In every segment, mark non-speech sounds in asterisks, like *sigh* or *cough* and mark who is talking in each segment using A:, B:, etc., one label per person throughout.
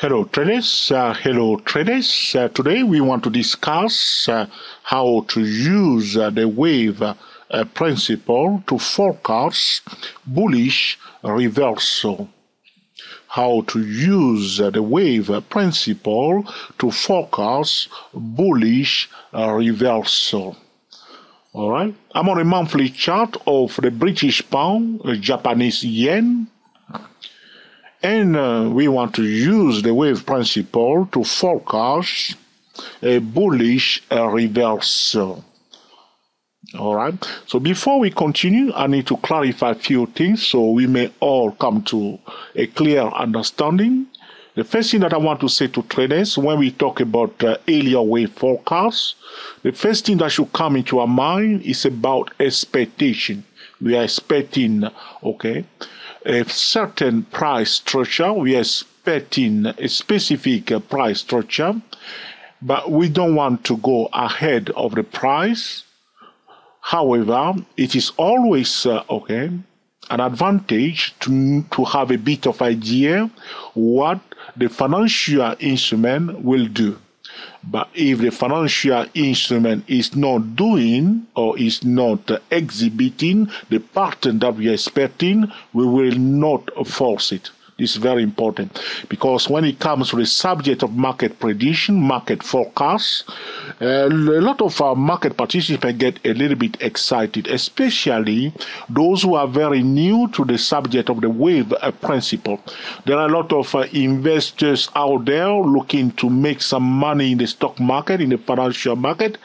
A: Hello traders, uh, hello traders. Uh, today we want to discuss uh, how to use uh, the wave uh, principle to forecast bullish reversal. How to use uh, the wave principle to forecast bullish reversal. All right, I'm on a monthly chart of the British pound, Japanese yen, and uh, we want to use the wave principle to forecast a bullish uh, reversal. All right. So before we continue, I need to clarify a few things so we may all come to a clear understanding. The first thing that I want to say to traders when we talk about uh, wave forecast, the first thing that should come into our mind is about expectation. We are expecting, okay, a certain price structure. We are expecting a specific price structure, but we don't want to go ahead of the price. However, it is always uh, okay an advantage to, to have a bit of idea what the financial instrument will do. But if the financial instrument is not doing or is not exhibiting the pattern that we are expecting, we will not force it. This is very important because when it comes to the subject of market prediction, market forecast, uh, a lot of our market participants get a little bit excited, especially those who are very new to the subject of the wave uh, principle. There are a lot of uh, investors out there looking to make some money in the stock market, in the financial market.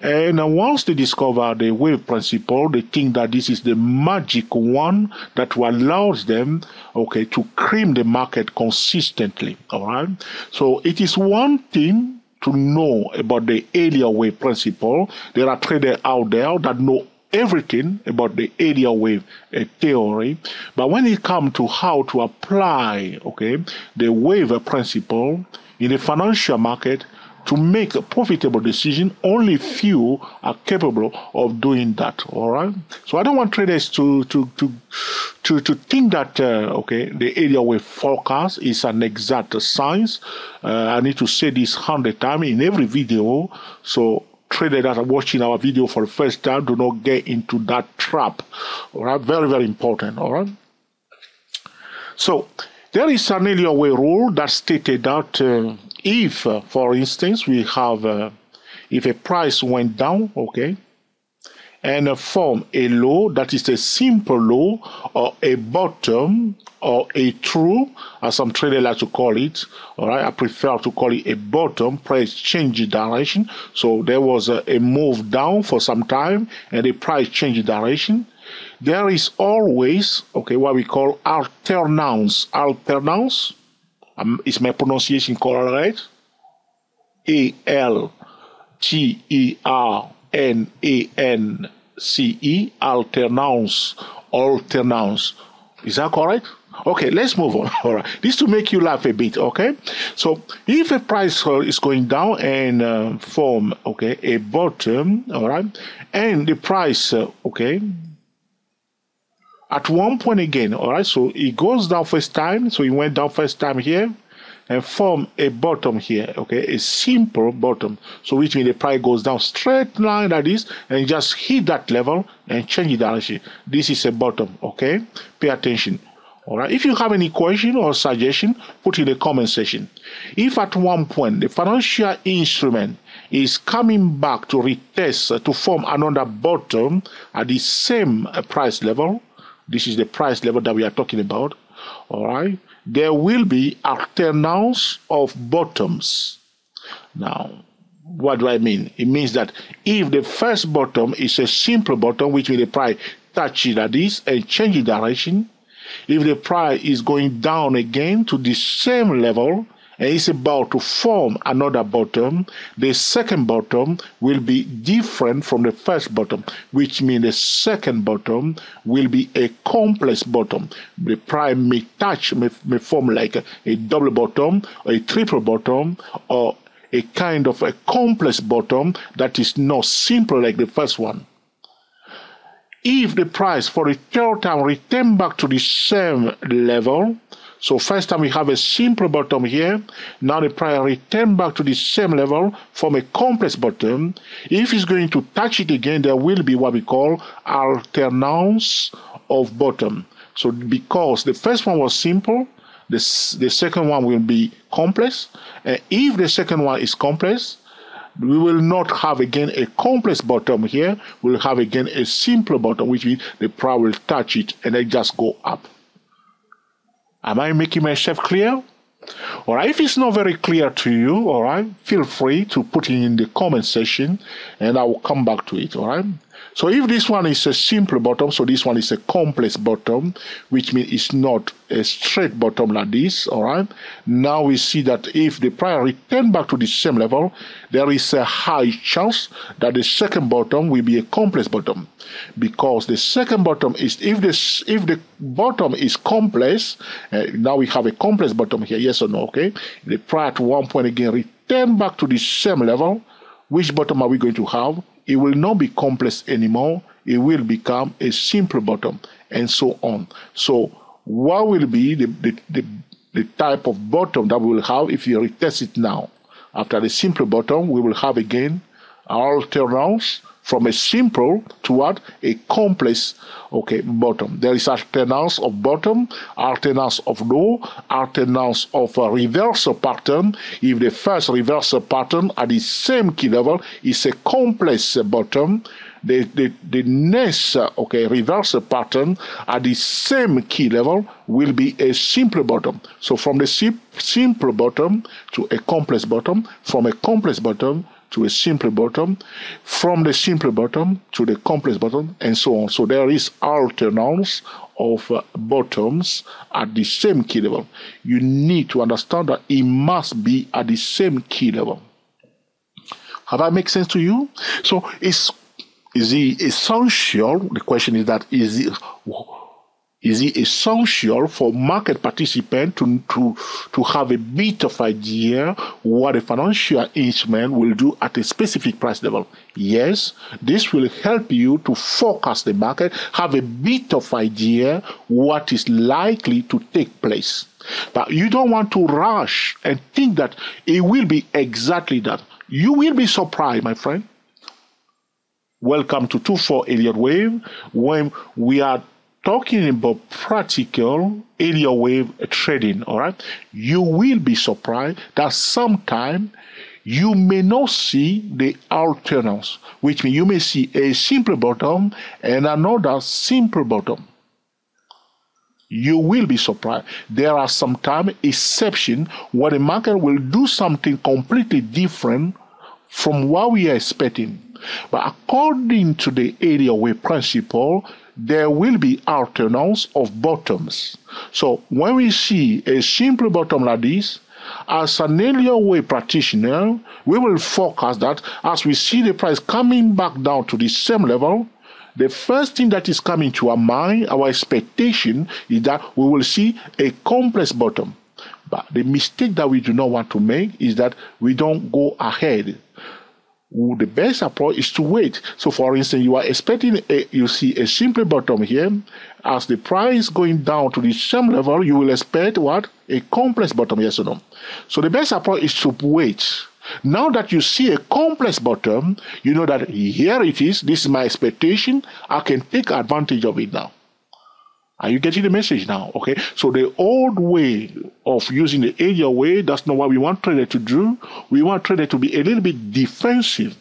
A: And once they discover the wave principle, they think that this is the magic one that allows them, okay, to cream the market consistently. All right. So it is one thing to know about the Elliott wave principle. There are traders out there that know everything about the Elliott wave uh, theory, but when it comes to how to apply, okay, the wave principle in the financial market, to make a profitable decision, only few are capable of doing that. All right. So I don't want traders to to to to, to think that uh, okay the Elliott wave forecast is an exact science. Uh, I need to say this hundred times in every video. So traders that are watching our video for the first time do not get into that trap. All right. Very very important. All right. So there is an Elliott wave rule that stated that. Uh, if, uh, for instance, we have, uh, if a price went down, okay, and uh, form a low that is a simple low or a bottom or a true, as some traders like to call it. All right, I prefer to call it a bottom. Price change direction. So there was a, a move down for some time, and the price changed direction. There is always okay what we call alternance. Alternance um, is my pronunciation correct? A L T E R N A N C E, alternance, alternance. Is that correct? Okay, let's move on. *laughs* All right, this to make you laugh a bit. Okay, so if a price is going down and uh, form okay a bottom, all right, and the price uh, okay at one point again, all right, so it goes down first time, so it went down first time here and form a bottom here, okay, a simple bottom. So which means the price goes down straight line like this and just hit that level and change the direction. This is a bottom, okay? Pay attention. All right. If you have any question or suggestion, put in the comment section. If at one point the financial instrument is coming back to retest to form another bottom at the same price level, this is the price level that we are talking about. All right. There will be alternance of bottoms. Now, what do I mean? It means that if the first bottom is a simple bottom, which means the price touches like this and change direction, if the price is going down again to the same level, and it's about to form another bottom, the second bottom will be different from the first bottom, which means the second bottom will be a complex bottom. The prime may touch, may, may form like a, a double bottom, or a triple bottom, or a kind of a complex bottom that is not simple like the first one. If the price for the third time return back to the same level, So first time we have a simple bottom here. Now the price return back to the same level from a complex bottom. If it's going to touch it again, there will be what we call alternance of bottom. So because the first one was simple, the, the second one will be complex. And if the second one is complex, we will not have again a complex bottom here. We'll have again a simple bottom, which means the price will touch it and then just go up. Am I making myself clear? All right, if it's not very clear to you, all right, feel free to put it in the comment section and I will come back to it, all right? So if this one is a simple bottom, so this one is a complex bottom, which means it's not a straight bottom like this, all right? Now we see that if the price return back to the same level, there is a high chance that the second bottom will be a complex bottom because the second bottom is, if this, if the bottom is complex, uh, now we have a complex bottom here, yes or no, okay? The price at one point again return back to the same level, which bottom are we going to have? It will not be complex anymore. It will become a simple bottom and so on. So what will be the, the, the, the type of bottom that we will have if you retest it now? After the simple bottom, we will have again alternance from a simple to what? A complex, okay, bottom. There is alternance of bottom, alternance of low, alternance of a reversal pattern. If the first reversal pattern at the same key level is a complex bottom, the, the, the next okay reversal pattern at the same key level will be a simple bottom. So from the simple bottom to a complex bottom, from a complex bottom to a simple bottom, from the simple bottom to the complex bottom, and so on. So there is alternance of uh, bottoms at the same key level. You need to understand that it must be at the same key level. Have that make sense to you? So it's is it essential? The question is that is it is it essential for market participants to, to, to have a bit of idea what a financial instrument will do at a specific price level? Yes, this will help you to forecast the market, have a bit of idea what is likely to take place. But you don't want to rush and think that it will be exactly that. You will be surprised, my friend. Welcome to 24 Elliott Wave, when we are talking about practical Elliott wave trading, all right, you will be surprised that sometimes you may not see the alternance, which means you may see a simple bottom and another simple bottom. You will be surprised. There are sometimes exceptions where the market will do something completely different from what we are expecting. But according to the Elliott wave principle, there will be alternance of bottoms. So when we see a simple bottom like this, as an Elliott wave practitioner, we will forecast that as we see the price coming back down to the same level, the first thing that is coming to our mind, our expectation, is that we will see a complex bottom. But the mistake that we do not want to make is that we don't go ahead the best approach is to wait. So, for instance, you are expecting a, you see a simple bottom here. As the price going down to the same level, you will expect what a complex bottom, yes or no. So, the best approach is to wait. Now that you see a complex bottom, you know that here it is. This is my expectation. I can take advantage of it now. Are you getting the message now? Okay. So the old way of using the area way, that's not what we want trader to do. We want trader to be a little bit defensive.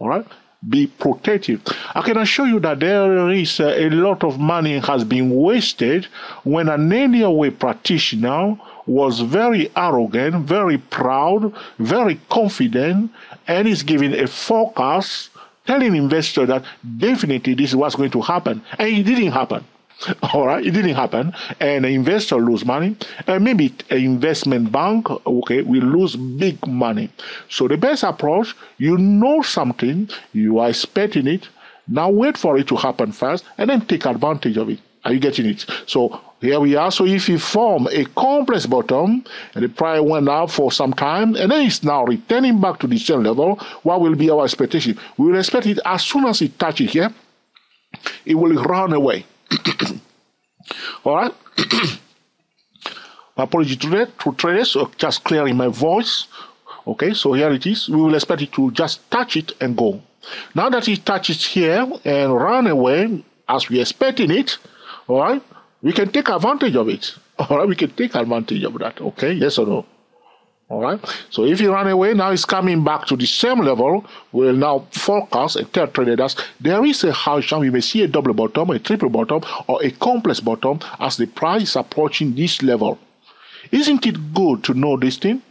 A: All right. Be protective. I can assure you that there is a, a lot of money has been wasted when an area way practitioner was very arrogant, very proud, very confident, and is giving a forecast telling investor that definitely this is what's going to happen. And it didn't happen. *laughs* All right, it didn't happen, and an investor lose money, and maybe an investment bank, okay, will lose big money. So the best approach, you know something, you are expecting it. Now wait for it to happen first, and then take advantage of it. Are you getting it? So here we are. So if you form a complex bottom, and the price went up for some time, and then it's now returning back to the same level, what will be our expectation? We will expect it as soon as it touches here, it will run away. *coughs* All right. *coughs* apology to that to traders, so uh, just clearing my voice. Okay, so here it is. We will expect it to just touch it and go. Now that it touches here and run away as we expecting it, all right, we can take advantage of it. *laughs* All right, we can take advantage of that. Okay, yes or no? All right. So if you run away, now it's coming back to the same level. We'll now forecast and tell traders there is a high chance we may see a double bottom, a triple bottom, or a complex bottom as the price is approaching this level. Isn't it good to know this thing?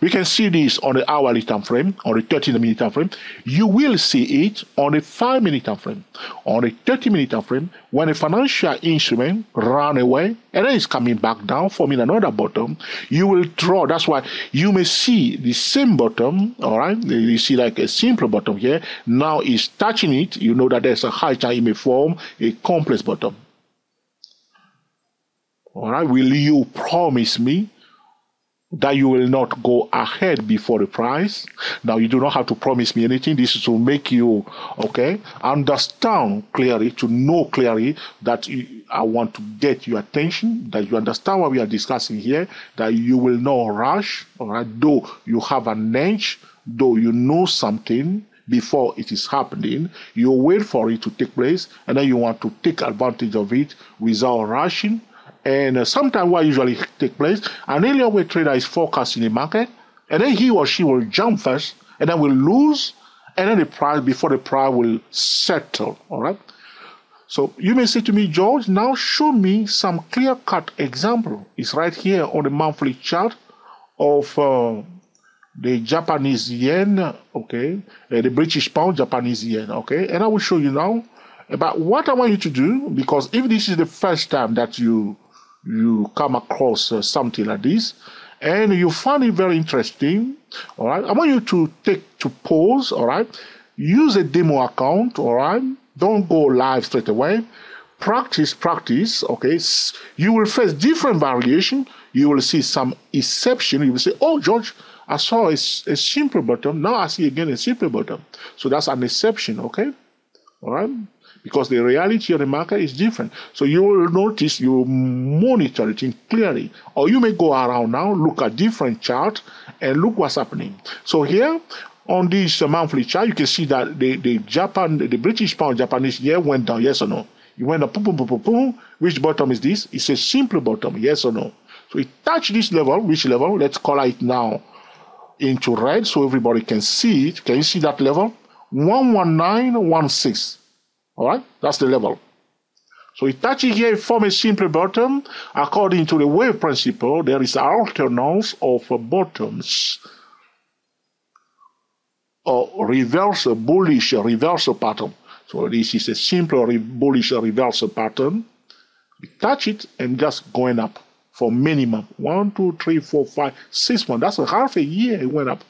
A: We can see this on the hourly time frame, on the 30 minute time frame. You will see it on the 5 minute time frame, on the 30 minute time frame, when a financial instrument run away and then it's coming back down, forming another bottom. You will draw. That's why you may see the same bottom, all right? You see like a simple bottom here. Now it's touching it. You know that there's a high chance it may form a complex bottom. All right, will you promise me that you will not go ahead before the price. Now, you do not have to promise me anything. This is to make you, okay, understand clearly, to know clearly that you, I want to get your attention, that you understand what we are discussing here, that you will not rush, all right, though you have an edge, though you know something, before it is happening. You wait for it to take place and then you want to take advantage of it without rushing and uh, sometimes what usually take place, an earlier way trader is forecasting the market, and then he or she will jump first, and then will lose, and then the price before the price will settle. All right. So you may say to me, George, now show me some clear-cut example. It's right here on the monthly chart of uh, the Japanese yen, okay, uh, the British pound, Japanese yen, okay, and I will show you now about what I want you to do because if this is the first time that you you come across uh, something like this and you find it very interesting, all right, I want you to take to pause, all right, use a demo account, all right, don't go live straight away. Practice, practice, okay. You will face different variation. You will see some exception. You will say, oh, George, I saw a, a simple bottom. Now I see again a simple bottom. So that's an exception, okay? All right because the reality of the market is different. So you will notice, you monitor it in clearly. Or you may go around now, look at different chart and look what's happening. So here on this uh, monthly chart, you can see that the, the Japan, the British pound Japanese yen went down, yes or no? It went up, boom, boom, boom, boom, boom. Which bottom is this? It's a simple bottom, yes or no? So it touched this level, which level? Let's color it now into red so everybody can see it. Can you see that level? 11916. All right, that's the level. So Itachi here form a simple bottom. According to the wave principle, there is alternance of bottoms or reverse bullish reversal pattern. So this is a simple bullish reversal pattern. We touch it and just going up for minimum one, two, three, four, five, six months. That's a half a year it went up.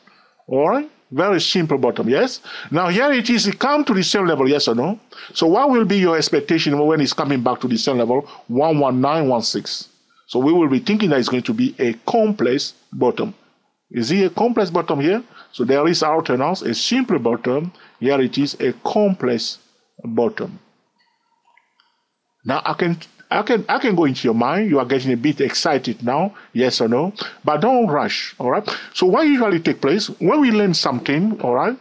A: All right. Very simple bottom, yes? Now here it is, it come to the same level, yes or no? So what will be your expectation when it's coming back to the same level? 11916. So we will be thinking that it's going to be a complex bottom. Is it a complex bottom here? So there is alternance, a simple bottom. Here it is a complex bottom. Now I can I can I can go into your mind. You are getting a bit excited now, yes or no? But don't rush, all right? So what usually take place when we learn something, all right?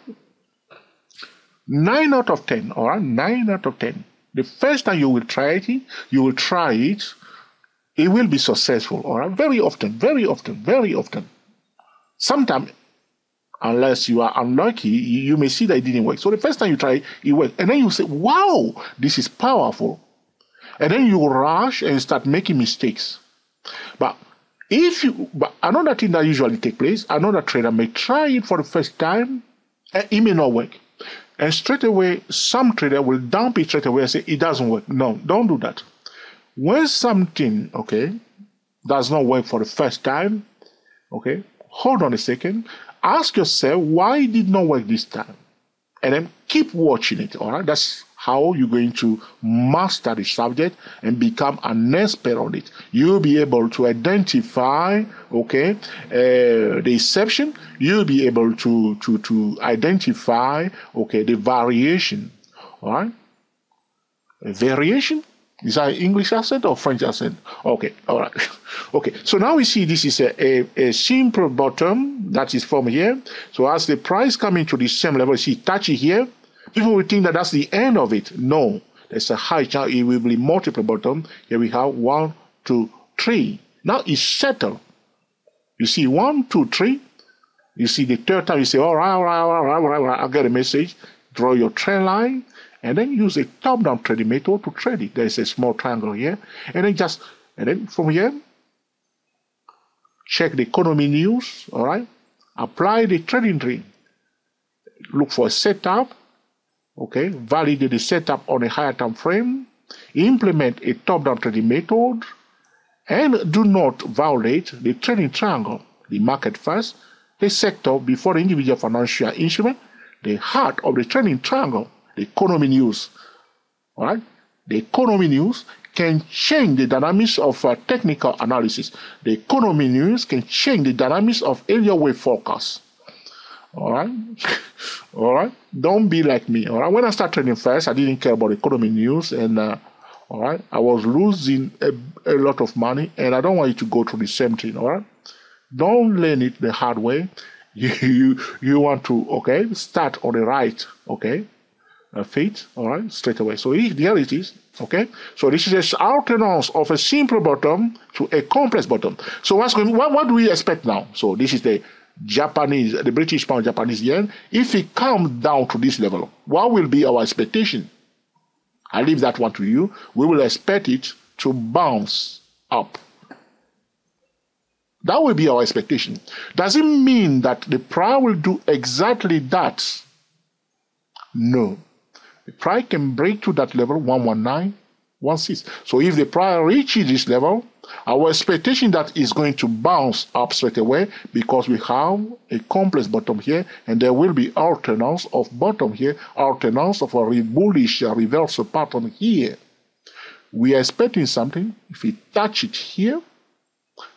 A: Nine out of ten, all right? Nine out of ten. The first time you will try it, you will try it, it will be successful, all right? Very often, very often, very often. Sometimes unless you are unlucky, you may see that it didn't work. So the first time you try, it worked. And then you say, wow, this is powerful. And then you rush and start making mistakes. But if you, but another thing that usually take place, another trader may try it for the first time, and it may not work. And straight away, some trader will dump it straight away and say, it doesn't work. No, don't do that. When something, okay, does not work for the first time, okay, hold on a second. Ask yourself, why it did not work this time? And then keep watching it, all right? That's how you're going to master the subject and become an expert on it. You'll be able to identify, okay, uh, the exception. You'll be able to to to identify, okay, the variation. All right, a variation Is that English accent or French accent? Okay, all right. *laughs* okay, so now we see this is a, a, a, simple bottom that is from here. So as the price coming to the same level, see touchy here, people will think that that's the end of it. No, there's a high chance it will be multiple bottom. Here we have one, two, three. Now it's settled. You see one, two, three. You see the third time you say, all right, all right, all right, all right, I'll get a message. Draw your trend line and then use a top-down trading method to trade it. There's a small triangle here, and then just and then from here, check the economy news. All right, apply the trading tree. Look for a setup. Okay, validate the setup on a higher time frame. Implement a top-down trading method, and do not violate the trading triangle. The market first, the sector before the individual financial instrument, the heart of the trading triangle the economy news. All right? The economy news can change the dynamics of uh, technical analysis. The economy news can change the dynamics of Elliott wave forecast. All right? *laughs* all right? Don't be like me. All right? When I started trading first, I didn't care about economy news and uh, all right, I was losing a, a lot of money, and I don't want you to go through the same thing. All right, don't learn it the hard way. *laughs* You you, you want to okay start on the right okay uh, feet, all right, straight away. So here it is, okay? So this is an alternance of a simple bottom to a complex bottom. So what's going, what, what do we expect now? So this is the Japanese, the British pound, Japanese yen. If it comes down to this level, what will be our expectation? I leave that one to you. We will expect it to bounce up. That will be our expectation. Does it mean that the price will do exactly that? No. The price can break to that level 119, 16. So if the price reaches this level, our expectation that is going to bounce up straight away because we have a complex bottom here and there will be alternance of bottom here, alternance of a bullish reversal pattern here. We are expecting something. If we touch it here,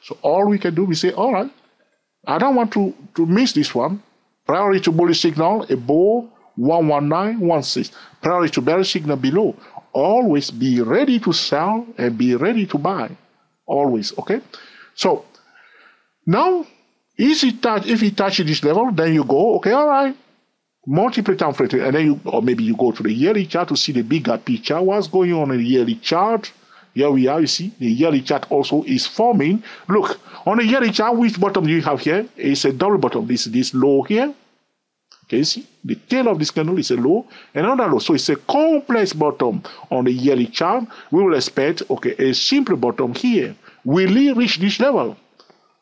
A: so all we can do, we say, all right, I don't want to, to miss this one. Priority to bullish signal, a bull 11916. Priority to bearish signal below. Always be ready to sell and be ready to buy. Always, okay? So now, it touch, if it touches this level, then you go, okay, all right, multiple time frame, and then you, or maybe you go to the yearly chart to see the bigger picture. What's going on in the yearly chart? Here we are, you see, the yearly chart also is forming. Look, on the yearly chart, which bottom do you have here? It's a double bottom. This this low here, can you see? The tail of this candle is a low, and another low. So it's a complex bottom on the yearly chart. We will expect, okay, a simple bottom here. Will it reach this level?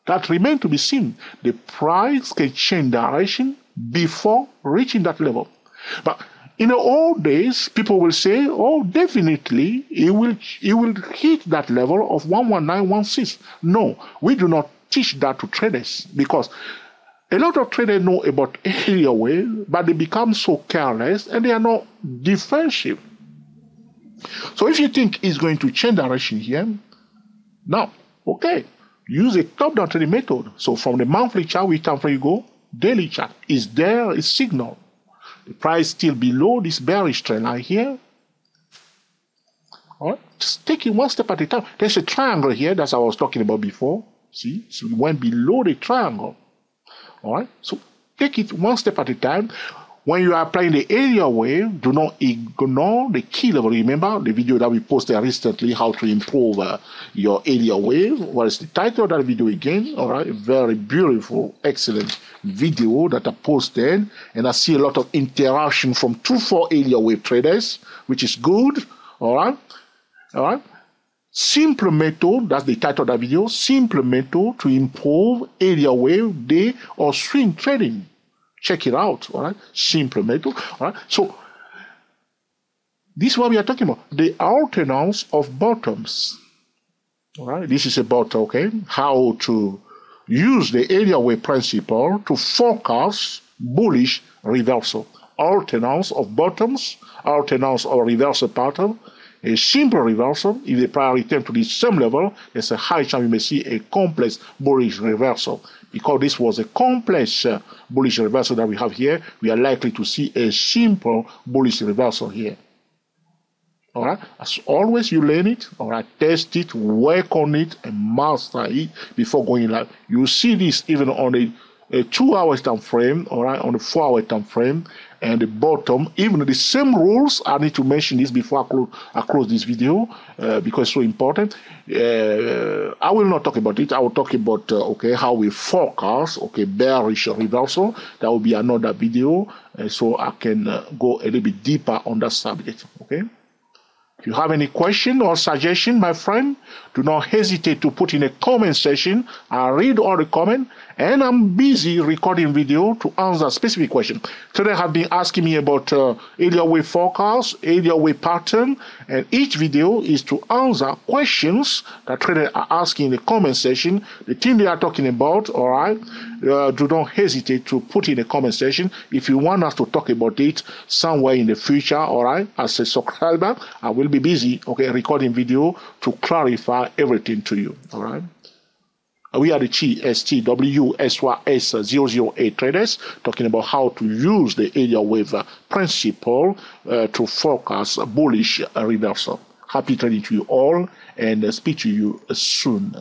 A: That remains to be seen. The price can change direction before reaching that level. But in the old days, people will say, oh, definitely, it will, it will hit that level of 11916. No, we do not teach that to traders because a lot of traders know about Elliott wave, but they become so careless and they are not defensive. So if you think it's going to change direction here, now, okay, use a top-down trading method. So from the monthly chart, which time frame you go, daily chart is there a signal. The price still below this bearish trend line here. All right, just take it one step at a time. There's a triangle here that I was talking about before. See, so we went below the triangle. All right. So take it one step at a time. When you are applying the Elliott wave, do not ignore the key level. Remember the video that we posted recently, how to improve uh, your Elliott wave. What is the title of that video again? All right, very beautiful, excellent video that I posted, and I see a lot of interaction from two four Elliott wave traders, which is good. All right, all right. Simple method, that's the title of the video, simple method to improve Elliott wave, day, or swing trading. Check it out, all right? Simple method, all right? So, this is what we are talking about, the alternance of bottoms. All right, this is about, okay, how to use the area way principle to forecast bullish reversal. Alternance of bottoms, alternance of reversal pattern, a simple reversal, if the prior return to the same level, there's a high chance you may see a complex bullish reversal. Because this was a complex uh, bullish reversal that we have here, we are likely to see a simple bullish reversal here. All right. As always, you learn it. All right. Test it, work on it, and master it before going live. You see this even on a, a two-hour time frame. All right, on a four-hour time frame, and the bottom, even the same rules. I need to mention this before I close, I close this video uh, because it's so important. Uh, I will not talk about it. I will talk about uh, okay how we forecast okay bearish reversal. That will be another video, uh, so I can uh, go a little bit deeper on that subject. Okay. If you have any question or suggestion, my friend, do not hesitate to put in a comment section. I read all the comment and I'm busy recording video to answer specific question. Today have been asking me about uh, Elliott wave forecast, Elliott wave pattern, and each video is to answer questions that traders are asking in the comment section. The thing they are talking about, all right, uh, do not hesitate to put in the comment section. If you want us to talk about it somewhere in the future, all right, as a subscriber, I will be busy, okay, recording video to clarify everything to you, all right. We are the GSTWSYS008 traders talking about how to use the Elliott wave principle uh, to forecast bullish reversal. Happy trading to you all and speak to you soon.